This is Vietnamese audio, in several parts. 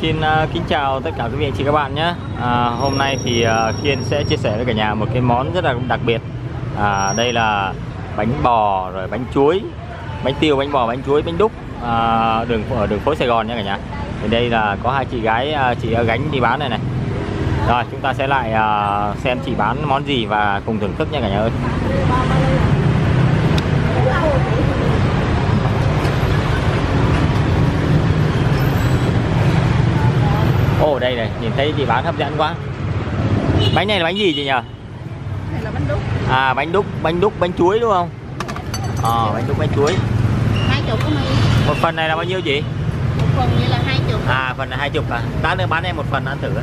Xin à, kính chào tất cả quý vị anh chị các bạn nhé. À, Hôm nay thì à, Kiên sẽ chia sẻ với cả nhà một cái món rất là đặc biệt. À, Đây là bánh bò rồi bánh chuối Bánh tiêu, bánh bò, bánh chuối, bánh đúc à, đường ở đường phố Sài Gòn nha cả nhà. Thì đây là có hai chị gái à, chị gánh đi bán này này. Rồi chúng ta sẽ lại xem chị bán món gì và cùng thưởng thức nha cả nhà ơi. Đây này, nhìn thấy chị bán hấp dẫn quá. Bánh này là bánh gì chị nhỉ? Này là bánh đúc. À bánh đúc, bánh đúc, bánh chuối đúng không? Ờ, bánh đúc, bánh chuối. Hai chục Một phần này là bao nhiêu chị? một phần như là hai chục. À phần là hai chục à? Lát nữa bán em một phần ăn thử.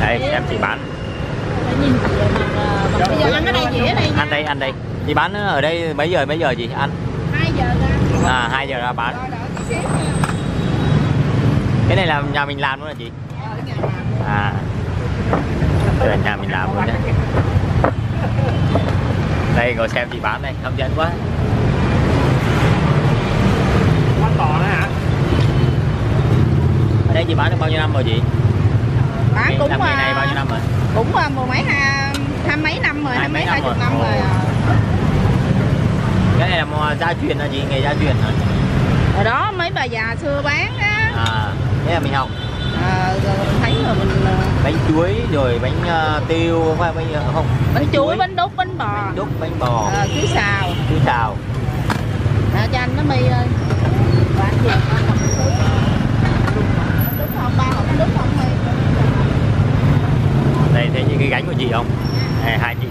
Đây, em chị bán. Phải nhìn chị mà bây giờ ăn ở đây Ăn đây, ăn đây. Chị bán ở đây mấy giờ, mấy giờ chị? Ăn? hai giờ ra. À 2 giờ ra bán rồi đợi tí xíu nha Cái này là nhà mình làm luôn là chị? ở À Đây là nhà mình làm luôn nhé Đây ngồi xem chị bán này, hấp dẫn quá Quán bò đó hả? Ở đây chị bán được bao nhiêu năm rồi chị? bán cũng nghề này bao à, nhiêu năm rồi? cũng à, mười mấy hai mấy năm rồi Hai mấy năm hai chục năm rồi à. Cái này là gia truyền hả chị? Nghề gia truyền hả? hồi đó mấy bà già xưa bán á À, thế là mình học à, thấy rồi mình à, Bánh chuối rồi bánh ờ, tiêu không phải bánh ờ, không bánh chuối bánh đúc bánh bò. Bánh đúc, bánh bò, à, ký xào. Chuối xào. À, cho anh nó mi ơi. Không? Ba không mi Đây thấy những cái gánh của chị không? Đây, hai chị?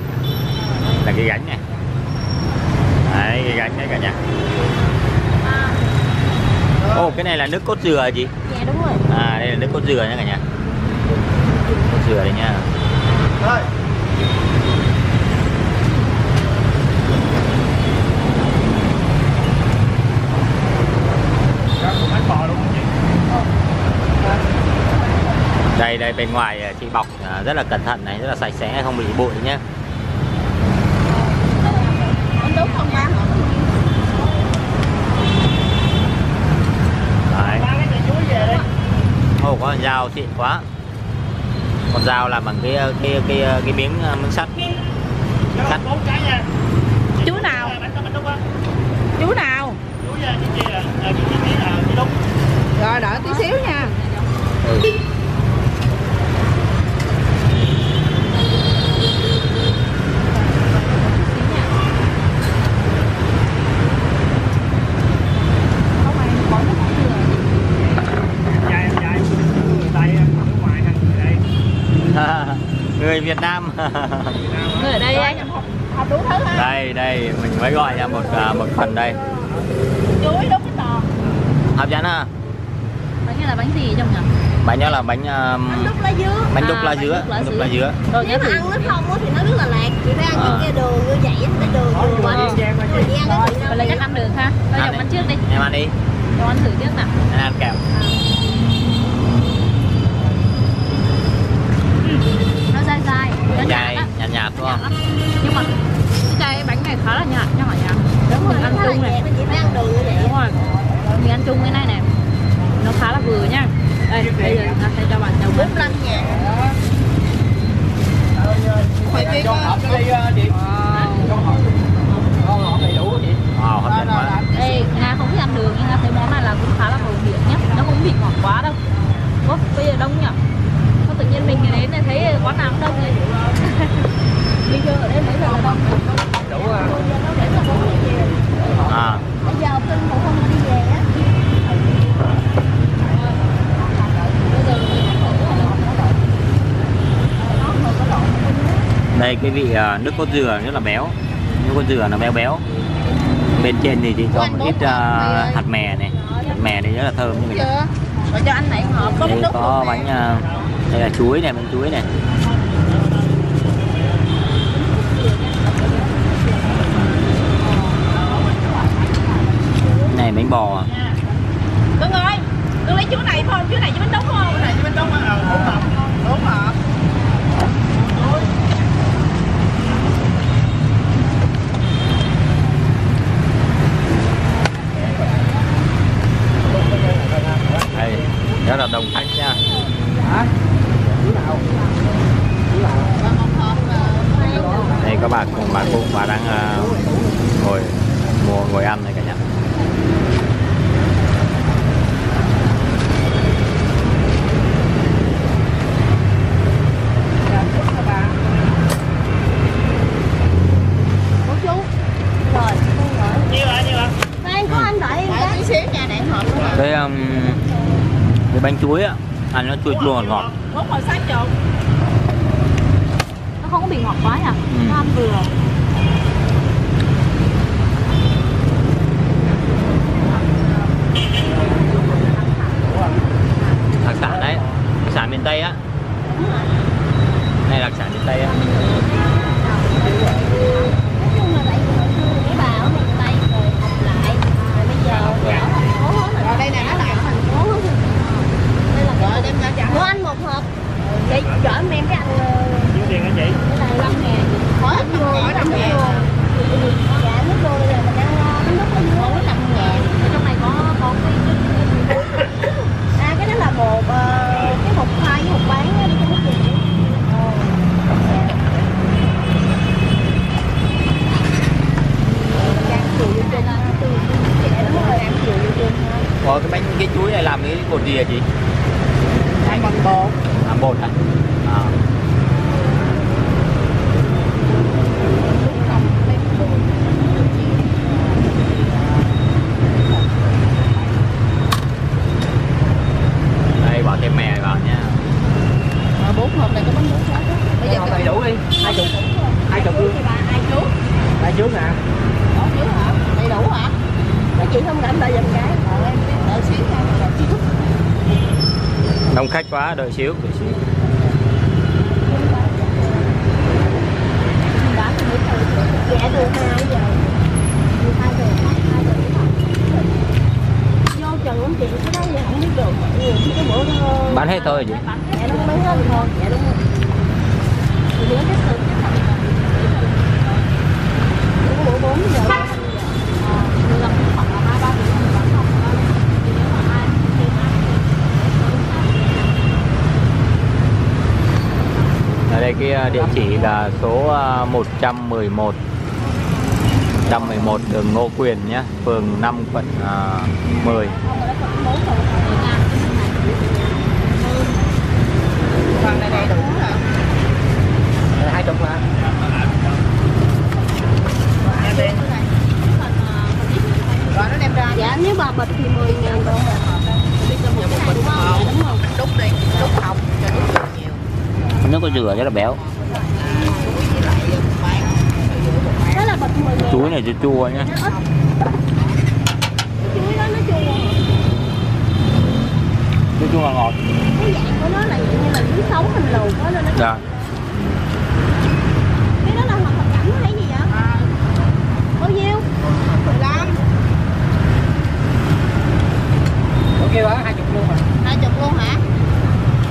Là cái gánh này. Đấy, cái gánh đấy cả nhà Ồ, cái này là nước cốt dừa chị? dạ đúng rồi À, đây là nước cốt dừa nha cả nhà Cốt dừa đây nha chị? Đây, đây bên ngoài à, chị bọc à, rất là cẩn thận này, rất là sạch sẽ, không bị bụi nhé bánh đúc không ba hộp Đấy. Ba cái chuối về đi. Ồ, có con dao xịn quá. Con dao làm bằng cái cái cái cái, miếng à, miếng sắt. Nha. chú nào? Chú nào? Là chị đúc. rồi đợi tí xíu nha. Ừ. Dài dài người Tây, nước ngoài hay người đây. Người Việt Nam. Người ở đây anh hộp đủ thứ ha Đây, đây, mình mới gọi ra một à, một phần đây. Chuối đúc bánh bò Hấp dẫn ha bánh này là bánh gì trong nhỉ? Bánh đó là bánh um, bánh đúc lá dứa. bánh đúc À, lá dứa Bánh đúc dứa. lá dứa. Rồi nếu nhớ mà ăn nó không á thì nó rất là lạc. Chị phải ăn À. những cái đường như vậy á cái đường đường bánh. Chị ăn cái gì đâu vậy là chắc ăn được ha. Dòng đi. ăn trước đi. Em ăn đi, cho ăn thử trước nào. Em ăn kẹo nhạt nhạt đúng không? nhưng mà cái bánh này khá là nhạt nha nhà. Nếu đúng mình rồi ăn chung này. phải ăn đường như vậy. Đúng rồi. Mình ăn chung cái này này. Nó khá là vừa nha. Đây bây giờ ta sẽ cho bạn chồng bún lanh nha Khoai tây Cho hộp nó đi ờ, chị. Cho hộp. Con hộp đầy đủ chị. Wow, hấp dẫn quá Ê, Nga không thích ăn đường nhưng Nga thấy món này là cũng khá là bổ miệng nhá Nó không bị ngọt quá đâu Ủa, bây giờ đông nhỉ? Có tự nhiên mình đến này thấy quán nào cũng đông này Bây giờ ở đây mấy giờ là đông Đủ ờ, à, bây giờ học sinh phổ thông đi về á Đây cái vị à, nước cốt dừa rất là béo. Nước cốt dừa nó béo béo. Bên trên thì chị cho một ít à, hạt mè này. Hạt mè này rất là thơm như cho anh này có Đây có bánh à, Đây là chuối này, bánh chuối này. Này bánh bò. Cưng ơi, cưng lấy chú này không? Chú này với bánh đúc không? này với bánh đúc á, ờ, bốn hộp. Đúng hộp bà cô bà đang à, ngồi mua ngồi ăn này cả nhà Cô chú Rồi con gọi nhiêu ạ nhiêu ạ Đây có anh đợi em Đấy, cái tí xíu nha đạn hộp luôn ạ đây um, bánh chuối á ăn nó chua chua ngọt ngọt. Nó không có bị ngọt quá nha Ừ. nó ăn vừa. Đặc sản đấy đặc sản miền tây á. Này đặc sản miền tây á Nói chung là tại vì hồi xưa mấy bà ở miền Tây rồi học lại Rồi bây giờ ở thành phố hết rồi rồi đây nè nó lại ở thành phố hết rồi Nên là rồi đem ra cho Của anh một hộp. Chị chở em đem cái anh nhiêu tiền hả chị? cái này 5 ngàn Khỏi ít năm ngàn. vô Dạ nước vô bây giờ mình ăn ờ, bánh nước có dưới 5 ngàn ở trong này có có cái À cái đó là bột ờ, cái hộp khoai với hộp bán á, đi cho nó kịp Ồ, dạ. Đang chiều vô trên ha, từ từ trẻ đúng rồi, đang chiều vô trên ha. có cái bánh cái chuối này làm cái bột gì hả chị ăn bằng bột làm bột hả à. đây bỏ thêm mè vào nha Ờ, bốn hộp này có bánh bột sát đó bây giờ đầy đủ đi hai chục hai chục luôn Thì bà ai trước? hai trước nè Ở trước hả? Đầy đủ hả? Nói chị không đảm đợi giùm cái. Ờ, em đợi xíu nha, đợi xíu. đông khách quá đợi xíu đợi xíu Đã thì mới từ dạ từ 2 giờ. Từ 2 giờ, 2 giờ Vô chừng lắm chị, cái đó giờ không biết được. Nhiều khi cái bữa đó... bán hết thôi chị? Dạ đúng bán hết thôi, dạ đúng rồi. Thì bữa chắc từ chắc là Bữa bữa 4 giờ. Ờ, như là khoảng là hai ba tiếng mình bán xong rồi. Thì nếu mà ai thêm ăn ở đây cái địa chỉ là số 111 111 đường Ngô Quyền nhé phường 5 quận ờ, 10 Dạ nếu ba bịch thì 10 ngàn rồi. đi cho một bịch Đúng không? Đúng không? đúc đi đúc hồng cho đúc nước có dừa rất là béo với lại bán Đó là bịch 10 ngàn. chuối này chua chua đó nó chua. chua chua ngọt Cái dạng của nó là dạng như là chuối sống hình lùn đó nên nó dạ Cái đó là hoặc là cảnh hay gì vậy? Bao nhiêu? 15 Ủa kêu á, hai chục luôn mà Hai chục luôn hả?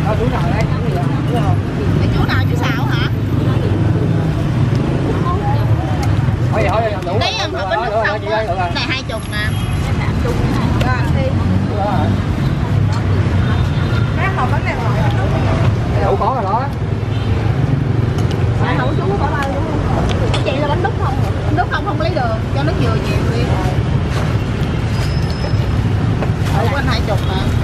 Đâu chú nào đấy, chú gì? Chú? Cái chỗ nào chú xạo hả? Thôi vậy, thôi đủ rồi, nước. Này hai chục nè Đó, đi. Đủ rồi. Đủ có rồi đó Mà hậu chú có bao không? Là bánh đúc không? Nước không không lấy được, cho nó vừa nhiều đi Ở quên hai chục mà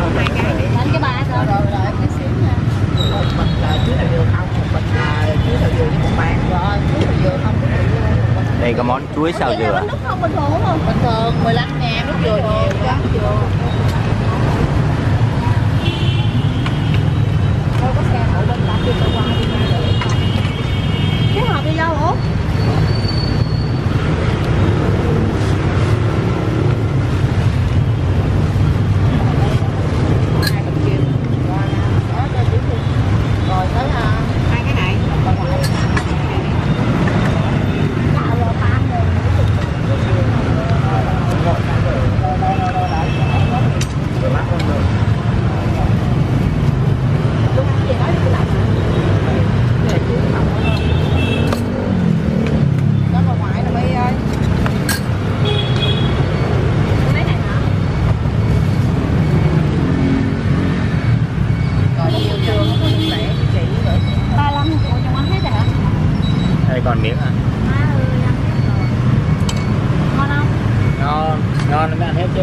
cái đi Bánh cái Rồi rồi, xíu nha Một bịch là chuối đậu dừa không, một bịch là chuối đậu dừa với một Rồi, chuối đậu dừa không đây có món chuối sao dừa bánh không bình thường không? Bình thường 15 ngàn, nước dừa nhiều quá dừa Thôi có xe hậu bên ta đi qua đi nha Cái hộp đi đâu ủa? còn miếng à ngon không ngon ngon mới ăn hết chứ?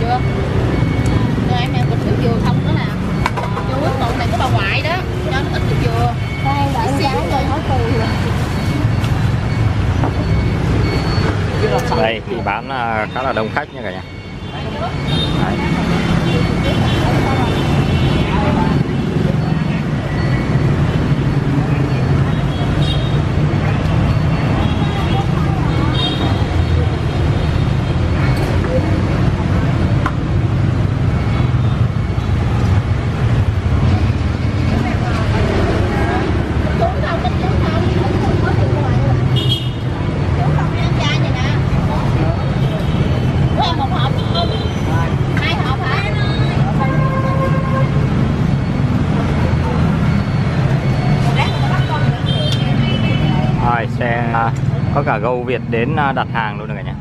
Chưa? Rồi em này bịch nước dừa không nữa nè chú nước còn này của bà ngoại đó cho nó ít nước dừa đây là xíu rồi hỏi đây thì bán khá là đông khách nha cả nhà. Đấy. Có cả gầu Việt đến à, đặt hàng luôn này cả nhà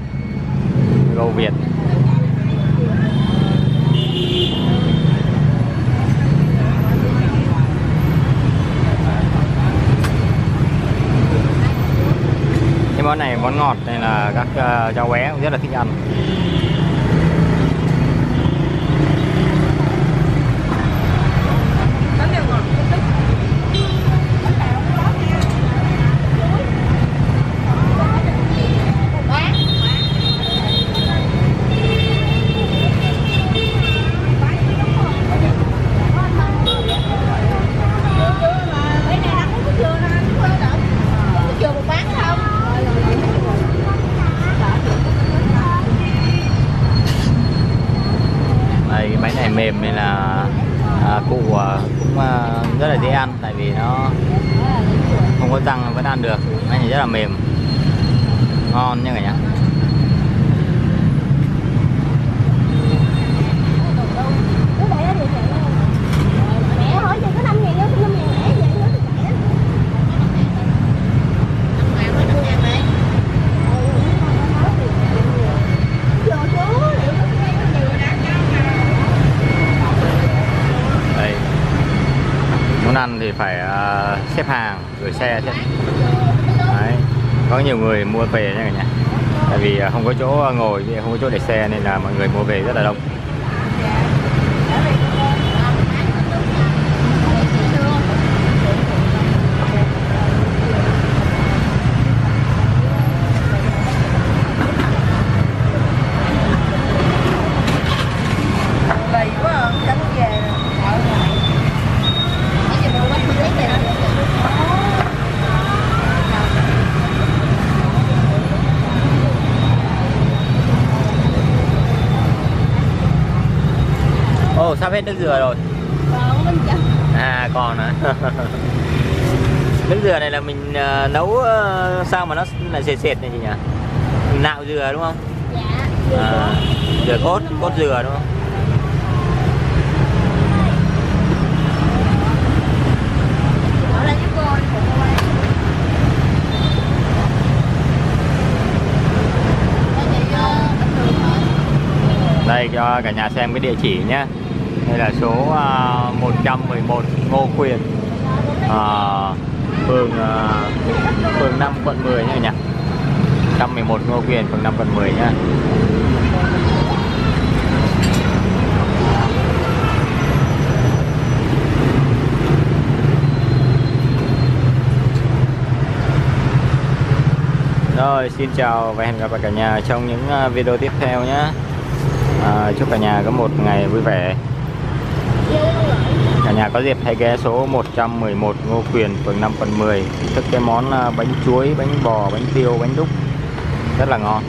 gầu Việt. Cái món này món ngọt nên là các à, cháu bé cũng rất là thích ăn bánh đều ngọt không thích bán mấy này ăn có dừa nè chú ơi đợi có dừa một bán không đây cái bánh này mềm nên là à, cụ à, cũng à, rất là dễ ăn tại vì nó không có răng vẫn ăn được. Nên này rất là mềm. Ngon nha cả nhà Cứ để đó thì chạy lên Mẹ hỏi chị có 5 ngàn đâu, 5 ngàn lẻ vậy nữa thì chạy á năm ngàn mấy năm ngàn này Vô chú, liệu có nghe có gì đây muốn ăn thì phải à, xếp hàng gửi xe chứ. Đấy, có nhiều người mua về nha cả nhà. Tại vì à, không có chỗ à, ngồi, không có chỗ để xe nên là mọi người mua về rất là đông Lì quá à, chẳng có về nè Mấy giờ mua bánh mì lấy này nè Ồ sắp hết nước dừa rồi chợ À còn hả? nước dừa này là mình à, nấu à, sao mà nó là sệt sệt này chị nhỉ? Mình nạo dừa đúng không? Dạ, À, dừa cốt, cốt dừa đúng không? Ờ, Đây cho cả nhà xem cái địa chỉ nhé đây là số à, 111 Ngô Quyền à, phường à, phường 5 quận 10 nha cả 111 Ngô Quyền phường 5 quận 10 nhá Rồi xin chào và hẹn gặp lại cả nhà trong những à, video tiếp theo nhé. À, Chúc cả nhà có một ngày vui vẻ. Cả nhà có dịp hãy ghé số 111 Ngô Quyền, phường 5 phần 10 Thức cái món bánh chuối, bánh bò, bánh tiêu, bánh đúc. Rất là ngon.